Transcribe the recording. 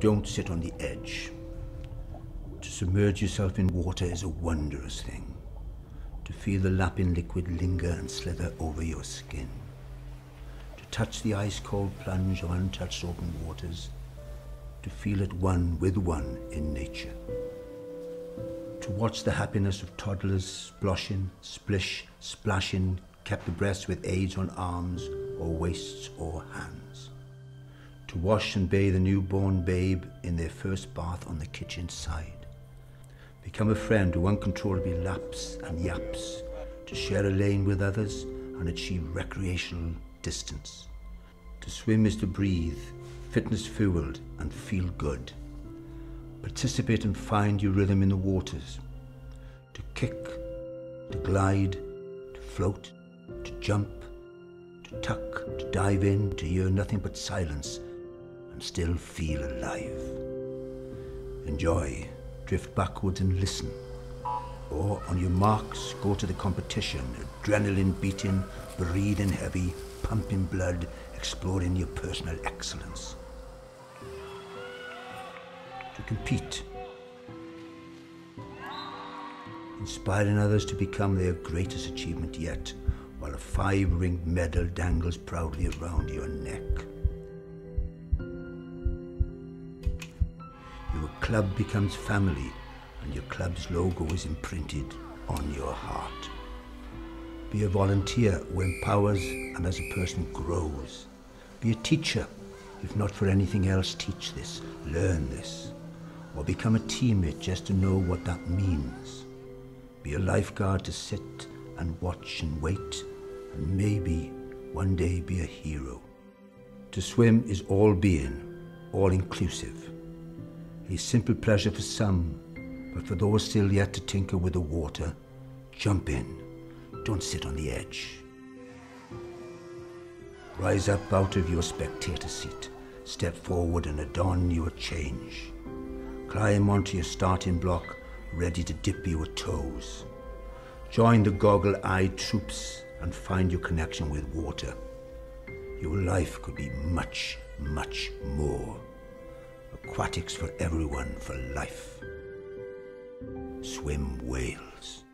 Don't sit on the edge. To submerge yourself in water is a wondrous thing. To feel the lapping liquid linger and slither over your skin. To touch the ice cold plunge of untouched open waters. To feel at one with one in nature. To watch the happiness of toddlers sploshing, splish, splashing, kept abreast with aids on arms or waists or hands. To wash and bathe a newborn babe in their first bath on the kitchen side. Become a friend who uncontrollably laps and yaps. To share a lane with others and achieve recreational distance. To swim is to breathe, fitness fueled and feel good. Participate and find your rhythm in the waters. To kick, to glide, to float, to jump, to tuck, to dive in, to hear nothing but silence and still feel alive. Enjoy, drift backwards and listen. Or on your marks, go to the competition, adrenaline beating, breathing heavy, pumping blood, exploring your personal excellence. To compete, inspiring others to become their greatest achievement yet, while a five-ringed medal dangles proudly around your neck. Club becomes family, and your club's logo is imprinted on your heart. Be a volunteer who empowers and as a person grows. Be a teacher, if not for anything else, teach this, learn this. Or become a teammate just to know what that means. Be a lifeguard to sit and watch and wait, and maybe one day be a hero. To swim is all being, all inclusive. A simple pleasure for some, but for those still yet to tinker with the water, jump in. Don't sit on the edge. Rise up out of your spectator seat. Step forward and adorn your change. Climb onto your starting block, ready to dip your toes. Join the goggle-eyed troops and find your connection with water. Your life could be much, much more. Aquatics for everyone for life. Swim Wales.